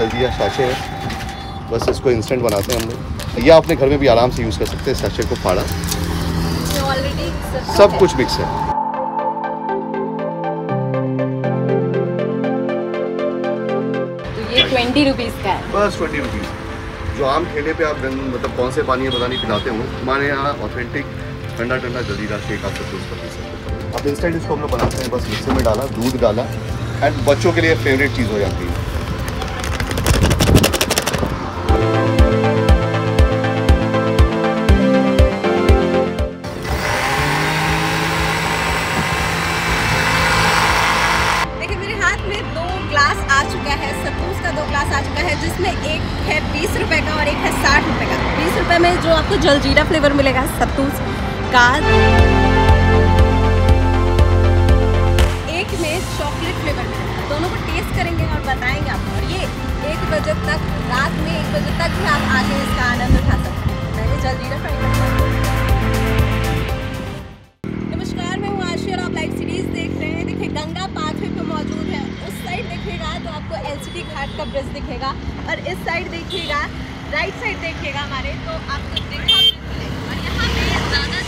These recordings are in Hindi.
जल्दीया शाशे है। बस इसको इंस्टेंट बनाते हैं हम लोग। या अपने घर में भी आराम से यूज़ कर सकते हैं शाशे को फाड़ा। सब कुछ मिक्स है। तो ये ट्वेंटी रुपीज़ का है। बस ट्वेंटी रुपीज़ जो आम ठेले पे आप मतलब कौन से पानी पता नहीं पिलाते हो हमारे यहाँ ऑथेंटिक ठंडा ठंडा जल्दीरा शेक आप सब यूज़ कर सकते हो। अब इंस्टेंट इसको हम लोग बनाते हैं बस मिक्सर में डाला दूध डाला एंड बच्चों के लिए फेवरेट चीज़ हो जाती है। जिसमें एक है बीस रुपए का और एक है साठ रुपए का। बीस रुपए में जो आपको जलजीरा फ्लेवर मिलेगा, सत्तूस का। एक में चॉकलेट फ्लेवर मिलेगा। दोनों को टेस्ट करेंगे और बताएँगे आपको। और ये एक बजे तक, रात में एक बजे तक भी आप आगे इसका आनंद उठा सकते और इस साइड देखिएगा राइट साइड देखिएगा हमारे तो आपको देखा और यहाँ पे ज़्यादा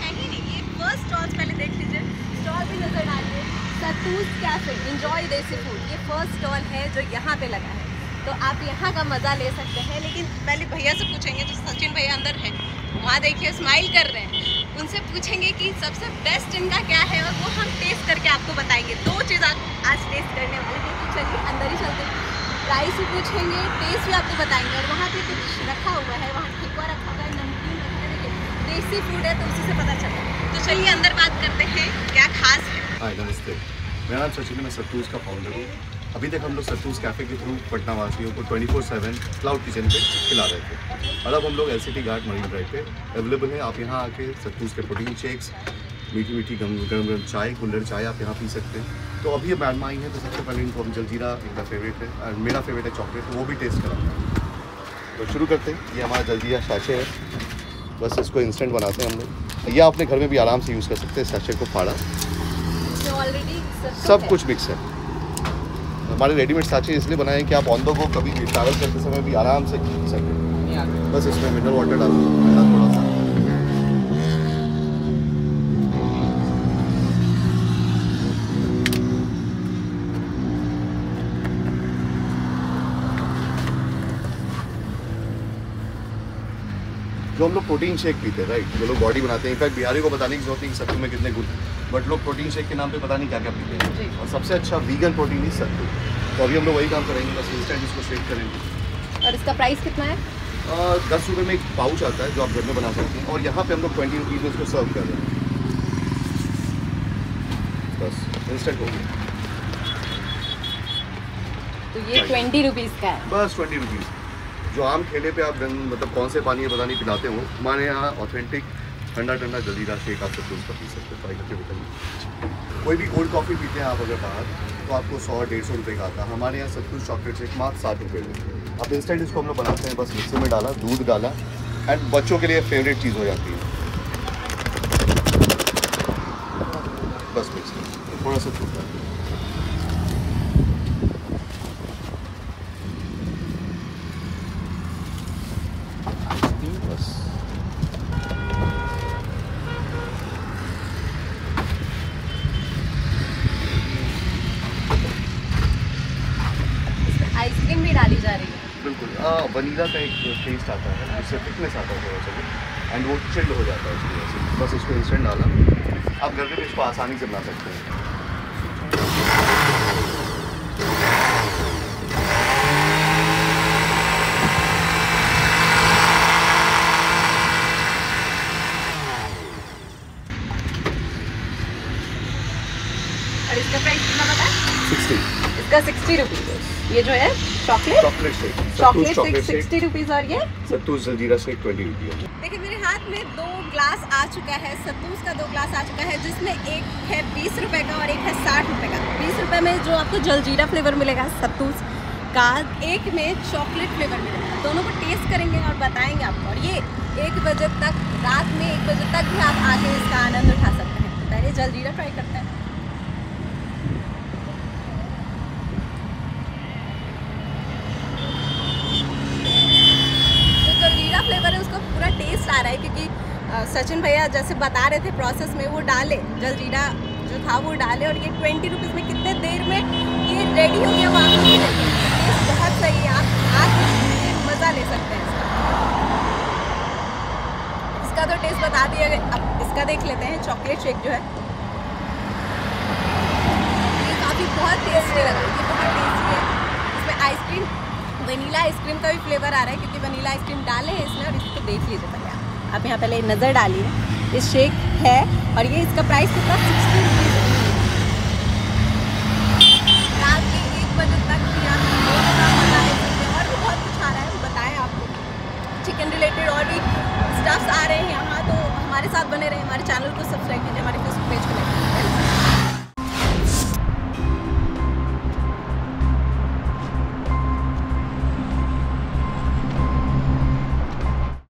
है। ही नहीं फ़र्स्ट स्टॉल्स पहले देख लीजिए। स्टॉल भी नज़र डालिए Sattuz cafe enjoy desi food ये फ़र्स्ट स्टॉल है जो यहाँ पे लगा है। तो आप यहाँ का मज़ा ले सकते हैं, लेकिन पहले भैया से पूछेंगे तो सचिन भैया अंदर हैं, वहाँ देखिए स्माइल कर रहे हैं। उनसे पूछेंगे कि सबसे बेस्ट इनका क्या है, और वो हम टेस्ट करके आपको बताएँगे। दो चीज़ आप आज टेस्ट करने वाले हैं तो चलिए, अंदर ही चलते हैं। प्राइस भी पूछेंगे टेस्ट भी आपको बताएँगे और वहाँ पे कुछ रखा हुआ है, वहाँ ठेकुआ रखा हुआ है, नमकीन रखा है देसी फ़ूड है तो उसी से पता चलता तो चलिए अंदर बात करते हैं, क्या खास है। हाय नमस्ते मेरा नाम सचिन मैं सत्तूज का फाउंडर हूँ। अभी तक हम लोग सत्तूज कैफ़े के थ्रू पटना वासियों को 24 फोर सेवन क्लाउड किचन पे खिला रहे थे। और अब हम लोग एल घाट मरीन ड्राइव पे अवेलेबल है। आप यहाँ आके सत्तूज के प्रोटीन शेक्स मीठी मीठी गरम गरम चाय कुल्लर चाय आप यहाँ पी सकते हैं। तो अभी मैडम आई है तो सबसे पहले इनको हम जलजीरा इनका फेवरेट है और मेरा फेवरेट है चॉकलेट तो वो भी टेस्ट कराऊँगा तो शुरू करते हैं। ये हमारा जलजीरा शाशे है। बस इसको इंस्टेंट बनाते हैं हम लोग। या अपने घर में भी आराम से यूज़ कर सकते हैं शाशे को फाड़ा। सब कुछ मिक्स है। हमारे रेडीमेड साचे इसलिए बनाए हैं कि आप ऑन द गो कभी ट्रैवल करते समय भी आराम से खींच सकें। बस इसमें मिनरल वाटर डाल मेरा थोड़ा सा जो हम लोग प्रोटीन शेक पीते हैं राइट जो लोग बॉडी बनाते हैं। इनफैक्ट बिहारी को बताने की ज़रूरत नहीं सत्तू में कितने गुण हैं बट लोग प्रोटीन शेक के नाम पे पता नहीं क्या क्या पीते हैं। और सबसे अच्छा वीगन प्रोटीन ही सत्तू। तो अभी हम लोग वही काम करेंगे बस इंस्टेंट इसको शेक करेंगे। और इसका प्राइस कितना है? और दस रुपये में एक पाउच आता है जो आप घर में बना सकते हैं। और यहाँ पे हम लोग ट्वेंटी रुपीज़ में इसको सर्व कर रहे हैं। बस इंस्टेंट हो गया। तो ये ट्वेंटी रुपीज़ का है। बस ट्वेंटी रुपीज़ जो आम ठेले पे आप मतलब कौन से पानी में पता नहीं, पिलाते हो। हमारे यहाँ ऑथेंटिक ठंडा ठंडा जल्दीरा शेक आप सब यूज़ कर पी सकते हैं ट्राई करके बताइए कोई भी कोल्ड कॉफ़ी पीते हैं आप अगर बाहर तो आपको सौ, डेढ़ सौ रुपये का आता है। हमारे यहाँ सब कुछ चॉकलेट शेक मात्र साठ रुपये में। अब इंस्टेंट इसको हम लोग बनाते हैं, बस मिक्सर में डाला, दूध डाला एंड बच्चों के लिए फेवरेट चीज़ हो जाती है। बस मिक्स थोड़ा सा दूध डाल बस आइसक्रीम भी डाली जा रही है। बिल्कुल। वनीला का एक टेस्ट आता है जिससे थिकनेस आता है थोड़ा सा एंड वो चिल्ड हो जाता है उसकी वजह से। बस इसको इंस्टेंट डाला। आप घर पे भी इसको आसानी से बना सकते हैं। और इसका प्राइस कितना बता सिक्सटी इसका सिक्सटी रुपीज़ ये जो है chocolate? Chocolate shake. Chocolate chocolate sixty rupees और ये? Sattu jaljeera shake twenty rupee देखिए मेरे हाथ में दो ग्लास आ चुका है। सत्तूस का दो ग्लास आ चुका है जिसमें एक है बीस रुपए का और एक है साठ रुपए का। बीस रुपए में जो आपको जलजीरा फ्लेवर मिलेगा सत्तूस का एक में चॉकलेट फ्लेवर मिलेगा। दोनों को टेस्ट करेंगे और बताएँगे आपको। और ये एक बजे तक रात में एक बजे तक भी आप आके इसका आनंद उठा सकते हैं। पहले जलजीरा फ्राई करते हैं। भैया जैसे बता रहे थे प्रोसेस में वो डाले जलजीरा जो था वो डाले और ये ट्वेंटी रुपीज़ में कितने देर में ये रेडी हो गया वहाँ बहुत सही है, आप आप मज़ा ले सकते हैं इसका। इसका तो टेस्ट बता दिया अब इसका देख लेते हैं चॉकलेट शेक जो है। ये काफ़ी बहुत टेस्टी लगा ये बहुत टेस्टी है। इसमें आइसक्रीम वनीला आइसक्रीम का भी फ्लेवर आ रहा है, क्योंकि वनीला आइसक्रीम डाले हैं इसमें और इसको देख लीजिए पहले आप यहाँ पहले नज़र डालिए। ये शेक है और ये इसका प्राइस कितना? सिक्सटी रुपीज़ रात के एक बजे तक भी आप और बहुत कुछ आ रहा है बताएँ आपको। चिकन रिलेटेड और भी स्टफ्स आ रहे हैं यहाँ तो हमारे साथ बने रहे, हमारे चैनल को सब्सक्राइब कीजिए, हमारे